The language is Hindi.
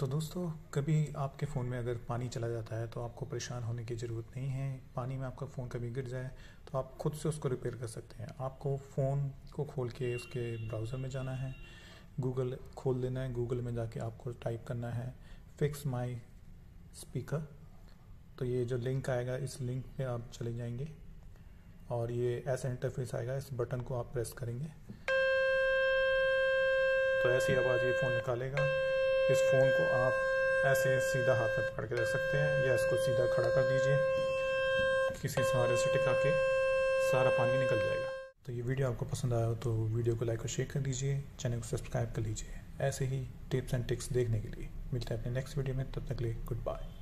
तो दोस्तों, कभी आपके फ़ोन में अगर पानी चला जाता है तो आपको परेशान होने की ज़रूरत नहीं है। पानी में आपका फ़ोन कभी गिर जाए तो आप खुद से उसको रिपेयर कर सकते हैं। आपको फ़ोन को खोल के उसके ब्राउज़र में जाना है। गूगल खोल लेना है, गूगल में जाके आपको टाइप करना है फिक्स माई स्पीकर तो ये जो लिंक आएगा, इस लिंक पे आप चले जाएँगे और ये ऐसा इंटरफेस आएगा, इस बटन को आप प्रेस करेंगे। तो ऐसी आवाज़ ये फ़ोन निकालेगा। इस फ़ोन को आप ऐसे सीधा हाथ में पकड़ के रख सकते हैं या इसको सीधा खड़ा कर दीजिए। किसी सहारे से टिका के सारा पानी निकल जाएगा। तो ये वीडियो आपको पसंद आया हो तो वीडियो को लाइक और शेयर कर दीजिए। चैनल को सब्सक्राइब कर लीजिए। ऐसे ही टिप्स एंड ट्रिक्स देखने के लिए। मिलते हैं अपने नेक्स्ट वीडियो में। तब तक लिए, गुड बाय।